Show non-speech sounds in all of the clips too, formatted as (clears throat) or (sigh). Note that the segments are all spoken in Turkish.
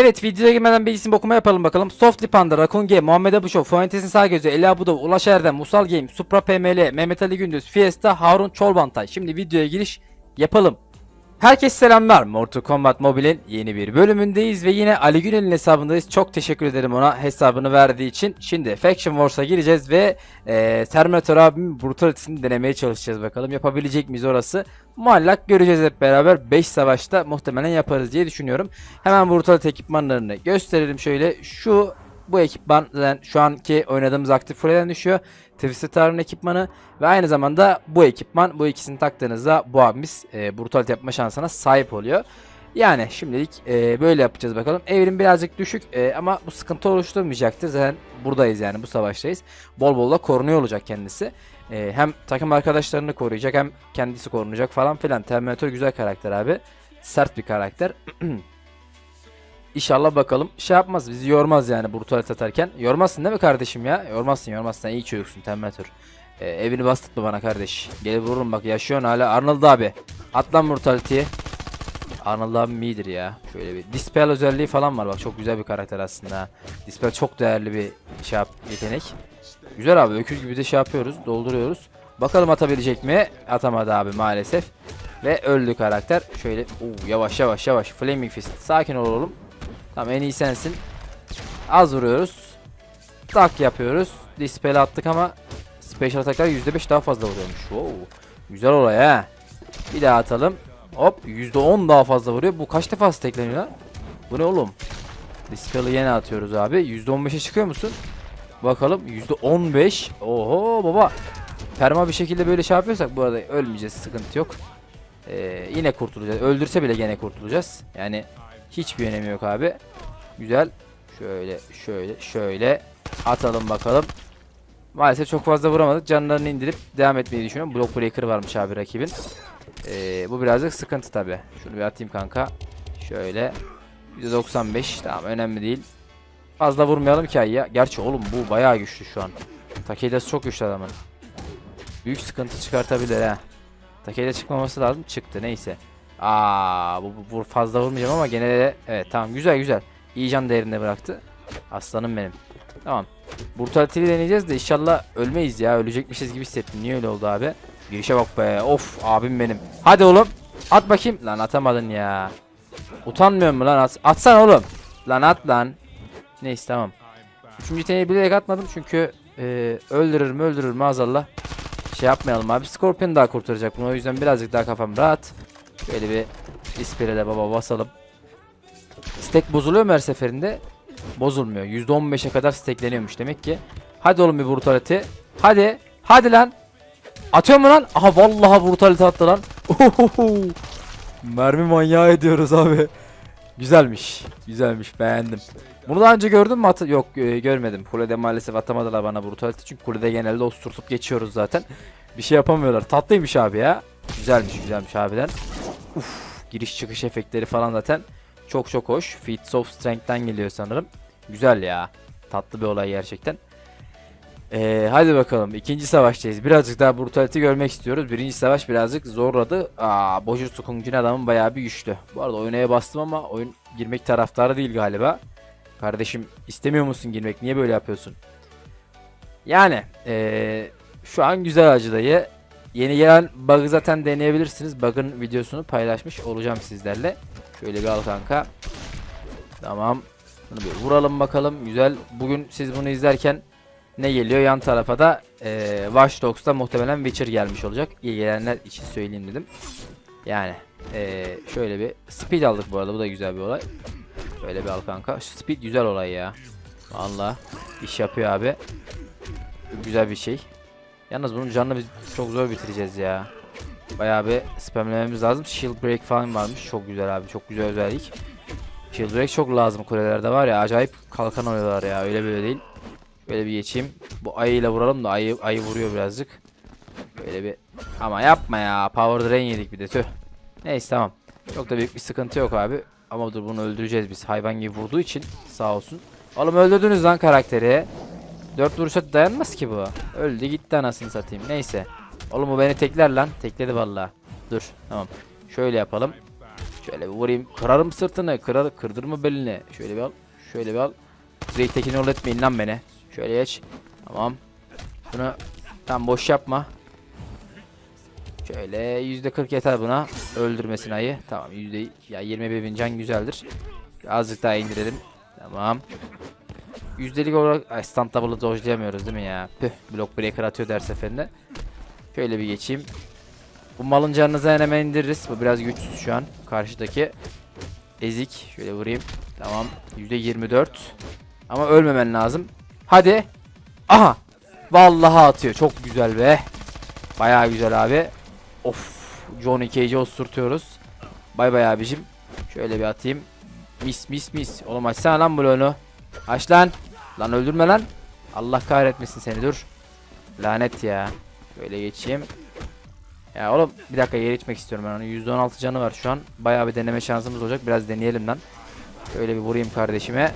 Evet videoya girmeden bir isim okuma yapalım bakalım. Softly Panda, Rakun Game, Muhammed Abuşov, Fuentes'in sağ gözü, Eli Abudov, Ulaş Erdem, Musal Game, Supra PML, Mehmet Ali Gündüz, Fiesta, Harun Çolbantay. Şimdi videoya giriş yapalım. Herkese selamlar. Mortal Kombat Mobile'in yeni bir bölümündeyiz ve yine Ali Günel'in hesabındayız. Çok teşekkür ederim ona hesabını verdiği için. Şimdi Faction Wars'a gireceğiz ve e, Terminator abimin brutalitesini denemeye çalışacağız bakalım. Yapabilecek miyiz orası? Muallak göreceğiz hep beraber. 5 savaşta muhtemelen yaparız diye düşünüyorum. Hemen brutalite ekipmanlarını gösterelim şöyle. Şu bu ekipman zaten şu anki oynadığımız aktif furya'dan düşüyor. Twisted Tower'ın ekipmanı ve aynı zamanda bu ekipman bu ikisini taktığınızda bu abimiz e, brutality yapma şansına sahip oluyor. Yani şimdilik e, böyle yapacağız bakalım. Evrim birazcık düşük e, ama bu sıkıntı oluşturmayacaktır. Zaten buradayız yani bu savaştayız. Bol bol da korunuyor olacak kendisi. E, hem takım arkadaşlarını koruyacak hem kendisi korunacak falan filan. Terminator güzel karakter abi. Sert bir karakter. (clears throat) İnşallah bakalım şey yapmaz bizi yormaz yani brutalit atarken. Yormazsın değil mi kardeşim ya? Yormazsın yormazsın sen iyi çocuksun Terminator. Ee, evini bastırtma bana kardeş. Gelip vururum bak yaşıyorsun hala. Arnold abi. At lan brutality'ye. Arnold abi iyidir ya. Şöyle bir dispel özelliği falan var bak çok güzel bir karakter aslında. Dispel çok değerli bir şey yap yetenek. Güzel abi öküz gibi de şey yapıyoruz dolduruyoruz. Bakalım atabilecek mi? Atamadı abi maalesef. Ve öldü karakter. Şöyle Oo, yavaş yavaş yavaş. Flaming Fist. Sakin ol oğlum. Tamam en iyi sensin. Az vuruyoruz. Tak yapıyoruz. Dispel attık ama special ataklar %5 daha fazla vuruyormuş. Wow. Güzel olay ha. Bir daha atalım. Hop %10 daha fazla vuruyor. Bu kaç defa stackleniyor lan? Bu ne oğlum? Dispel'i yine atıyoruz abi. %15'e çıkıyor musun? Bakalım %15. Oho baba. Perma bir şekilde böyle şey yapıyorsak bu arada ölmeyeceğiz. Sıkıntı yok. Ee, yine kurtulacağız. Öldürse bile gene kurtulacağız. Yani hiçbir önemi yok abi. Güzel. Şöyle şöyle şöyle atalım bakalım. Maalesef çok fazla vuramadık. Canlarını indirip devam etmeyi düşünüyorum. Block breaker varmış abi rakibin. Ee, bu birazcık sıkıntı tabi. Şunu bir atayım kanka. Şöyle. %95 tamam önemli değil. Fazla vurmayalım ki ya. Gerçi oğlum bu bayağı güçlü şu an. Takedas çok güçlü adamın. Büyük sıkıntı çıkartabilir ha. Takeyle çıkmaması lazım. Çıktı neyse. Aa bu, bu, fazla vurmayacağım ama gene de evet tamam güzel güzel. İyi can değerinde bıraktı. Aslanım benim. Tamam. Brutality'yi deneyeceğiz de inşallah ölmeyiz ya. Ölecekmişiz gibi hissettim. Niye öyle oldu abi? Girişe bak be. Of abim benim. Hadi oğlum. At bakayım. Lan atamadın ya. Utanmıyor mu lan? At Atsana oğlum. Lan at lan. Neyse tamam. Üçüncü teneyi bilerek atmadım çünkü e, öldürür mü öldürür maazallah. Şey yapmayalım abi. Scorpion daha kurtaracak bunu. O yüzden birazcık daha kafam rahat. Böyle bir ispire de baba basalım. Stack bozuluyor mu her seferinde? Bozulmuyor. %15'e kadar stackleniyormuş demek ki. Hadi oğlum bir brutality. Hadi. Hadi lan. Atıyor mu lan? Aha vallahi brutality attı lan. Ohoho. Mermi manyağı ediyoruz abi. Güzelmiş. Güzelmiş. Beğendim. Bunu daha önce gördün mü? At Yok e, görmedim. Kulede maalesef atamadılar bana brutality. Çünkü kulede genelde osturtup geçiyoruz zaten. Bir şey yapamıyorlar. Tatlıymış abi ya. Güzelmiş güzelmiş abiden. Uf, giriş çıkış efektleri falan zaten çok çok hoş. Feats of Strength'ten geliyor sanırım. Güzel ya. Tatlı bir olay gerçekten. Ee, hadi bakalım. ikinci savaştayız. Birazcık daha brutality görmek istiyoruz. Birinci savaş birazcık zorladı. Aa, Boju Sukung'un adamın bayağı bir güçlü. Bu arada oynaya bastım ama oyun girmek taraftarı değil galiba. Kardeşim istemiyor musun girmek? Niye böyle yapıyorsun? Yani ee, şu an güzel acıdayı. Yeni gelen bug'ı zaten deneyebilirsiniz. Bug'ın videosunu paylaşmış olacağım sizlerle. Şöyle bir al kanka. Tamam. Bunu bir vuralım bakalım. Güzel. Bugün siz bunu izlerken ne geliyor? Yan tarafa da e, Watch Dogs'ta muhtemelen Witcher gelmiş olacak. İlgilenenler için söyleyeyim dedim. Yani e, şöyle bir speed aldık bu arada. Bu da güzel bir olay. Böyle bir al kanka. Şu speed güzel olay ya. Valla iş yapıyor abi. Güzel bir şey. Yalnız bunun canını biz çok zor bitireceğiz ya. Bayağı bir spamlememiz lazım. Shield break falan varmış. Çok güzel abi. Çok güzel özellik. Shield break çok lazım kulelerde var ya. Acayip kalkan oluyorlar ya. Öyle böyle değil. Böyle bir geçeyim. Bu ayıyla vuralım da ayı, ayı vuruyor birazcık. Böyle bir ama yapma ya. Power drain yedik bir de tüh. Neyse tamam. Çok da büyük bir sıkıntı yok abi. Ama dur bunu öldüreceğiz biz. Hayvan gibi vurduğu için sağ olsun. Oğlum öldürdünüz lan karakteri. Dört vuruşa dayanmaz ki bu. Öldü gitti anasını satayım. Neyse. Oğlum bu beni tekler lan. Tekledi vallahi. Dur tamam. Şöyle yapalım. Şöyle bir vurayım. Kırarım sırtını. Kırar, kırdırma belini. Şöyle bir al. Şöyle bir al. Kuzey Tekin yol etmeyin lan beni. Şöyle geç. Tamam. Bunu tam boş yapma. Şöyle %40 yeter buna. Öldürmesin ayı. Tamam yüzde ya 21 bin can güzeldir. Azıcık daha indirelim. Tamam. Yüzdelik olarak ay stand double'ı dodge'layamıyoruz değil mi ya? Püh block breaker atıyor her seferinde. Şöyle bir geçeyim. Bu malın canınızı hemen indiririz. Bu biraz güçsüz şu an. Karşıdaki ezik. Şöyle vurayım. Tamam. %24. Ama ölmemen lazım. Hadi. Aha. Vallahi atıyor. Çok güzel be. Bayağı güzel abi. Of. Johnny Cage'i osurtuyoruz. Bay bay abicim. Şöyle bir atayım. Mis mis mis. Oğlum açsana lan bloğunu. Aç lan. Lan öldürme lan. Allah kahretmesin seni dur. Lanet ya. Böyle geçeyim. Ya oğlum bir dakika yer içmek istiyorum ben onu. %16 canı var şu an. Bayağı bir deneme şansımız olacak. Biraz deneyelim lan. Şöyle bir vurayım kardeşime.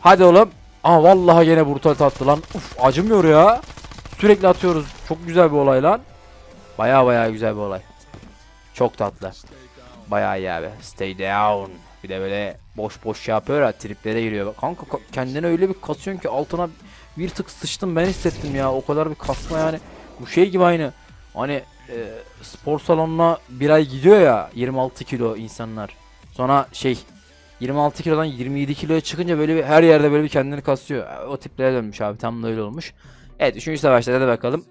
Hadi oğlum. Aa vallahi gene brutal attı lan. Uf acımıyor ya. Sürekli atıyoruz. Çok güzel bir olay lan. Bayağı bayağı güzel bir olay. Çok tatlı. Bayağı iyi abi. Stay down. Bir de böyle boş boş şey yapıyor ya triplere giriyor. Kanka ka- kendine öyle bir kasıyorsun ki altına bir tık sıçtım ben hissettim ya. O kadar bir kasma yani. Bu şey gibi aynı. Hani e, spor salonuna bir ay gidiyor ya 26 kilo insanlar. Sonra şey 26 kilodan 27 kiloya çıkınca böyle bir her yerde böyle bir kendini kasıyor. O tiplere dönmüş abi tam da öyle olmuş. Evet 3. savaşta da bakalım.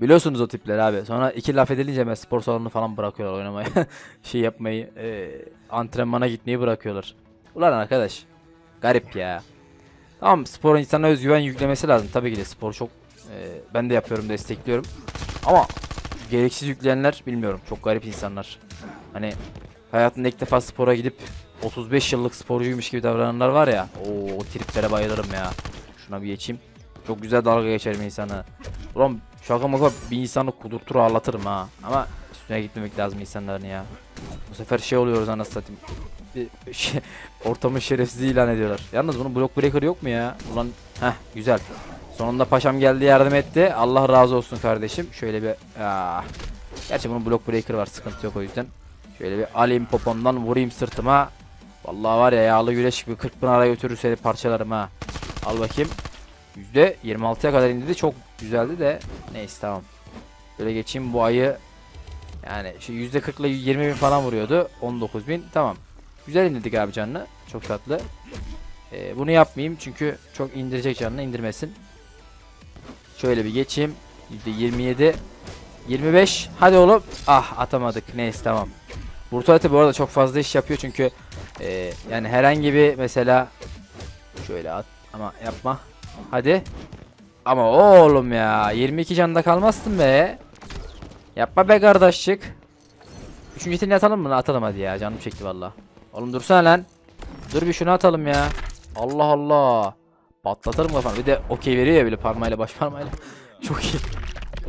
Biliyorsunuz o tipleri abi. Sonra iki laf edilince hemen spor salonunu falan bırakıyorlar oynamayı. (laughs) şey yapmayı, e, antrenmana gitmeyi bırakıyorlar. Ulan arkadaş. Garip ya. Tamam spor insana özgüven yüklemesi lazım. Tabii ki de spor çok e, ben de yapıyorum destekliyorum. Ama gereksiz yükleyenler bilmiyorum. Çok garip insanlar. Hani hayatında ilk defa spora gidip 35 yıllık sporcuymuş gibi davrananlar var ya. Oo, o triplere bayılırım ya. Şuna bir geçeyim. Çok güzel dalga geçerim insana. Ulan şaka maka bir insanı kudurtur ağlatırım ha. Ama üstüne gitmemek lazım insanların ya. Bu sefer şey oluyoruz anasını satayım. Bir şey, (laughs) ortamın şerefsiz ilan ediyorlar. Yalnız bunun block breaker yok mu ya? Ulan heh güzel. Sonunda paşam geldi yardım etti. Allah razı olsun kardeşim. Şöyle bir ah. Gerçi bunun block breaker var sıkıntı yok o yüzden. Şöyle bir alayım popomdan vurayım sırtıma. Vallahi var ya yağlı güreş gibi 40 pınara götürür seni parçalarım ha. Al bakayım. %26'ya kadar indirdi. Çok güzeldi de. Neyse tamam. Böyle geçeyim bu ayı. Yani şu %40 ile 20 bin falan vuruyordu. 19 bin. Tamam. Güzel indirdik abi canını. Çok tatlı. Ee, bunu yapmayayım çünkü çok indirecek canını indirmesin. Şöyle bir geçeyim. %27. 25. Hadi oğlum. Ah atamadık. Neyse tamam. Brutality bu arada çok fazla iş yapıyor çünkü e, yani herhangi bir mesela şöyle at ama yapma. Hadi. Ama oğlum ya 22 canda kalmazsın be. Yapma be kardeşçik. Üçüncü itini atalım mı? Atalım hadi ya canım çekti valla. Oğlum dursana lan. Dur bir şunu atalım ya. Allah Allah. Patlatırım kafanı. Bir de okey veriyor ya böyle parmağıyla baş parmağıyla. (laughs) Çok iyi.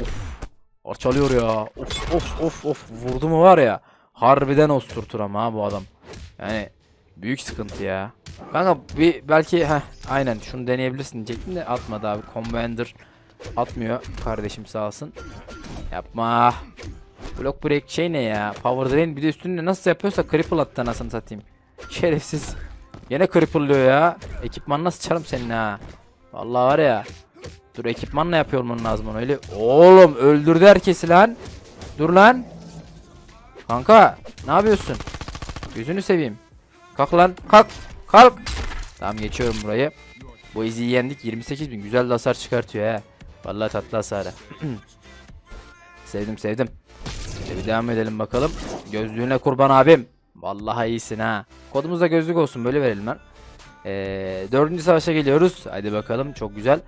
Of. Parçalıyor ya. Of of of of. Vurdu mu var ya. Harbiden osturtur ama ha bu adam. Yani büyük sıkıntı ya. Kanka bir belki heh aynen şunu deneyebilirsin diyecektim de atmadı abi. Commander atmıyor kardeşim sağ olsun. Yapma. Block break şey ne ya? Power drain bir de üstünde nasıl yapıyorsa cripple attı anasını satayım. Şerefsiz. Yine cripple'lıyor ya. Ekipman nasıl çarım senin ha? Vallahi var ya. Dur ekipmanla yapıyor olman lazım onu öyle. Oğlum öldürdü herkesi lan. Dur lan. Kanka ne yapıyorsun? Gözünü seveyim. Kalk lan kalk. Kalk. Tamam geçiyorum burayı. Bu iziyi yendik 28 bin. Güzel de hasar çıkartıyor he. Vallahi tatlı hasarı. (clears throat) sevdim sevdim. Şöyle bir devam edelim bakalım. Gözlüğüne kurban abim. Vallahi iyisin ha. Kodumuzda gözlük olsun böyle verelim lan. Ee, dördüncü savaşa geliyoruz. Hadi bakalım çok güzel.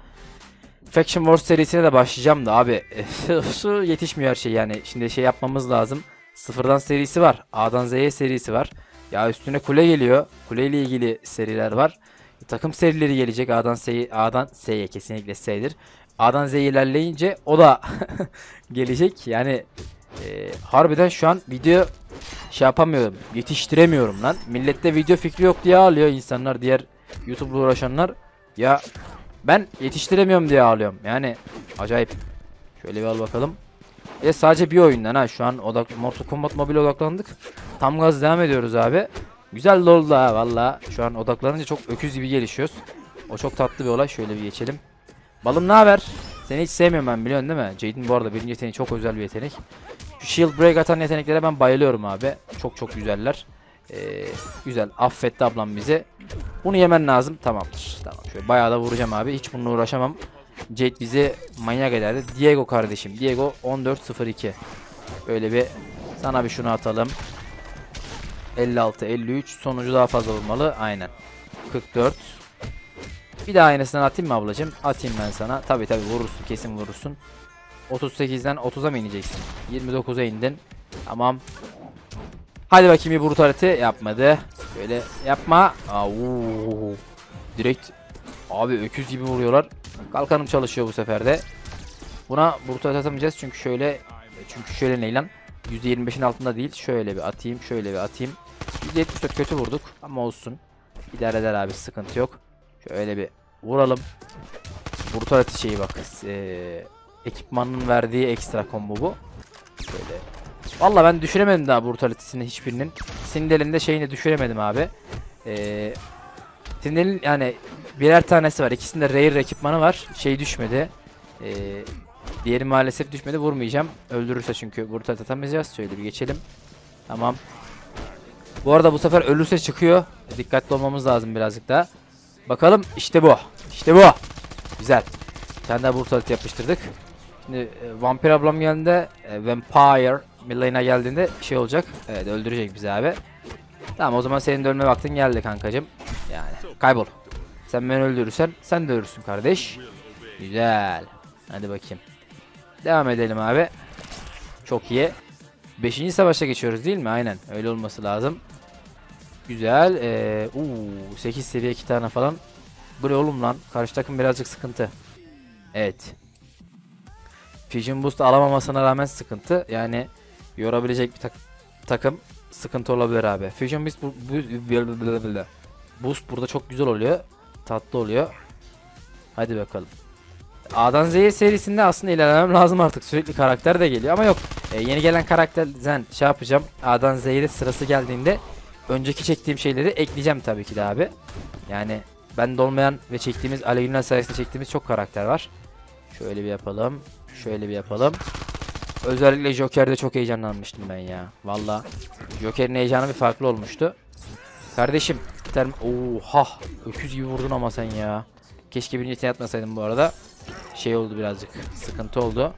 Faction Wars serisine de başlayacağım da abi. (laughs) Yetişmiyor her şey yani. Şimdi şey yapmamız lazım. Sıfırdan serisi var. A'dan Z'ye serisi var. Ya üstüne kule geliyor. Kule ile ilgili seriler var. E, takım serileri gelecek. A'dan S'ye A'dan S'ye kesinlikle S'dir. A'dan Z'ye ilerleyince o da (laughs) gelecek. Yani e, harbiden şu an video şey yapamıyorum. Yetiştiremiyorum lan. Millette video fikri yok diye ağlıyor insanlar. Diğer YouTube'la uğraşanlar. Ya ben yetiştiremiyorum diye ağlıyorum. Yani acayip. Şöyle bir al bakalım. Ve sadece bir oyundan ha şu an odak Mortal Kombat Mobile odaklandık. Tam gaz devam ediyoruz abi. Güzel oldu ha valla. Şu an odaklanınca çok öküz gibi gelişiyoruz. O çok tatlı bir olay. Şöyle bir geçelim. Balım ne haber? Seni hiç sevmiyorum ben biliyorsun değil mi? Jaden bu arada birinci yeteneği çok özel bir yetenek. Şu shield break atan yeteneklere ben bayılıyorum abi. Çok çok güzeller. Ee, güzel affetti ablam bizi. Bunu yemen lazım. Tamamdır. Tamam. Şöyle bayağı da vuracağım abi. Hiç bununla uğraşamam. Jade bizi manyak ederdi. Diego kardeşim. Diego 1402. Böyle bir sana bir şunu atalım. 56 53 sonucu daha fazla olmalı. Aynen. 44. Bir daha aynısından atayım mı ablacığım? Atayım ben sana. Tabi tabi vurursun kesin vurursun. 38'den 30'a mı ineceksin? 29'a indin. Tamam. Hadi bakayım bir brutality yapmadı. Böyle yapma. Aa. Direkt abi öküz gibi vuruyorlar. Kalkanım çalışıyor bu sefer de. Buna brutality atamayacağız çünkü şöyle çünkü şöyle ne lan? %25'in altında değil. Şöyle bir atayım, şöyle bir atayım. %74 kötü vurduk ama olsun. İdare eder abi sıkıntı yok. Şöyle bir vuralım. Brutality şeyi bak. Ee, ekipmanın verdiği ekstra combo bu. Şöyle. Valla ben düşüremedim daha brutality'sini hiçbirinin. Sindel'in de şeyini düşüremedim abi. Ee, Sindel'in yani birer tanesi var. İkisinde rare ekipmanı var. Şey düşmedi. Ee, diğeri maalesef düşmedi. Vurmayacağım. Öldürürse çünkü brutality atamayacağız. Şöyle bir geçelim. Tamam. Bu arada bu sefer ölürse çıkıyor. Dikkatli olmamız lazım birazcık daha. Bakalım işte bu. İşte bu. Güzel. Bir tane yapıştırdık. Şimdi e, vampir ablam geldiğinde e, vampire Milayna geldiğinde şey olacak. Evet öldürecek bizi abi. Tamam o zaman senin de ölme vaktin geldi kankacım. Yani kaybol. Sen beni öldürürsen sen de ölürsün kardeş. Güzel. Hadi bakayım. Devam edelim abi. Çok iyi. Beşinci savaşa geçiyoruz değil mi? Aynen. Öyle olması lazım. Güzel. Ee, uu, 8 seviye 2 tane falan. Bu oğlum lan? Karşı takım birazcık sıkıntı. Evet. Fusion Boost alamamasına rağmen sıkıntı. Yani yorabilecek bir tak takım sıkıntı olabilir abi. Fusion Boost, bu, bu, Boost burada çok güzel oluyor. Tatlı oluyor. Hadi bakalım. A'dan Z'ye serisinde aslında ilerlemem lazım artık. Sürekli karakter de geliyor ama yok. E, yeni gelen karakterden şey yapacağım. A'dan Z'ye de sırası geldiğinde önceki çektiğim şeyleri ekleyeceğim tabii ki de abi. Yani bende olmayan ve çektiğimiz Aleyhünnel sayesinde çektiğimiz çok karakter var. Şöyle bir yapalım. Şöyle bir yapalım. Özellikle Joker'de çok heyecanlanmıştım ben ya. Valla. Joker'in heyecanı bir farklı olmuştu. Kardeşim. Term Oha. Öküz gibi vurdun ama sen ya. Keşke birinci yeteneği atmasaydım bu arada. Şey oldu birazcık. Sıkıntı oldu.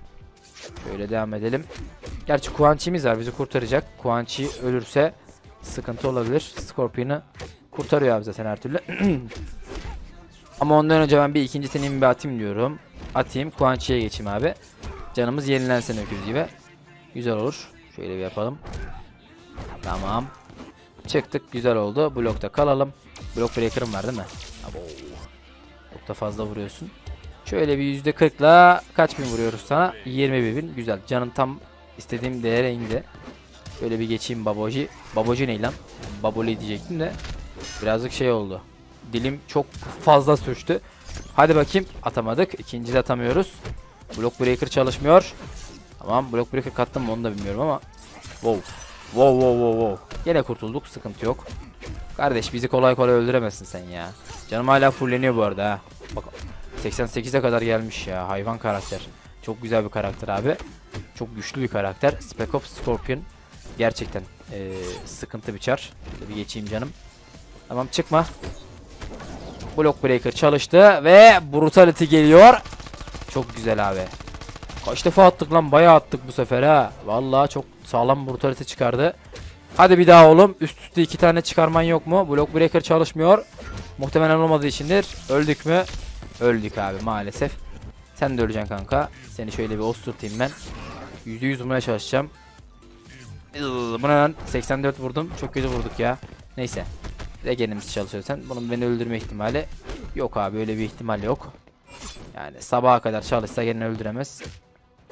Şöyle devam edelim. Gerçi Kuanchi'miz var. Bizi kurtaracak. Kuanchi ölürse sıkıntı olabilir. Scorpion'ı kurtarıyor abi zaten her türlü. (clears throat) Ama ondan önce ben bir ikinci yeteneğimi bir atayım diyorum. Atayım. Kuanchi'ye geçeyim abi. Canımız yenilensin öküz gibi. Güzel olur. Şöyle bir yapalım. Tamam. Çıktık. Güzel oldu. Blokta kalalım. Blok breaker'ım var değil mi? Çok da fazla vuruyorsun. Şöyle bir %40'la kaç bin vuruyoruz sana? 21 bin. Güzel. Canın tam istediğim değere indi. Şöyle bir geçeyim baboji. Baboji ne lan? Baboli diyecektim de. Birazcık şey oldu. Dilim çok fazla sürçtü. Hadi bakayım. Atamadık. İkinci de atamıyoruz. Block breaker çalışmıyor. Tamam block breaker kattım mı onu da bilmiyorum ama. Wow. Wow wow wow wow. Yine kurtulduk. Sıkıntı yok. Kardeş bizi kolay kolay öldüremezsin sen ya. Canım hala fulleniyor bu arada ha. Bak 88'e kadar gelmiş ya. Hayvan karakter. Çok güzel bir karakter abi. Çok güçlü bir karakter. Spec Ops Scorpion. Gerçekten ee, sıkıntı bir çar. Şöyle bir geçeyim canım. Tamam çıkma. Block Breaker çalıştı ve Brutality geliyor. Çok güzel abi. Kaç defa attık lan bayağı attık bu sefer ha. Vallahi çok sağlam Brutality çıkardı. Hadi bir daha oğlum. Üst üste iki tane çıkarman yok mu? Block Breaker çalışmıyor. Muhtemelen olmadığı içindir. Öldük mü? Öldük abi maalesef. Sen de öleceksin kanka. Seni şöyle bir osturtayım ben. %100 vurmaya çalışacağım. Bu ne lan? 84 vurdum. Çok kötü vurduk ya. Neyse. Regenimiz çalışıyor sen. Bunun beni öldürme ihtimali yok abi. Öyle bir ihtimal yok. Yani sabaha kadar çalışsa gene öldüremez.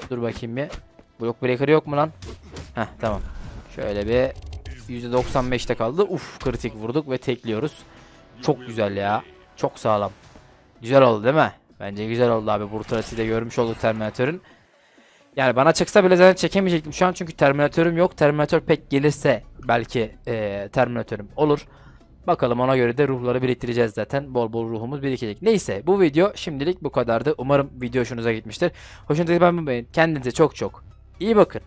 Dur bakayım bir. Block breaker yok mu lan? Heh tamam. Şöyle bir %95'te kaldı. Uf kritik vurduk ve tekliyoruz. Çok güzel ya. Çok sağlam. Güzel oldu değil mi? Bence güzel oldu abi. Brutality'de görmüş olduk Terminator'ın. Yani bana çıksa bile zaten çekemeyecektim şu an çünkü Terminatörüm yok. Terminatör pek gelirse belki eee Terminatörüm olur. Bakalım ona göre de ruhları biriktireceğiz zaten. Bol bol ruhumuz birikecek. Neyse bu video şimdilik bu kadardı. Umarım video hoşunuza gitmiştir. Hoşunuza gitmeyi unutmayın. Kendinize çok çok iyi bakın.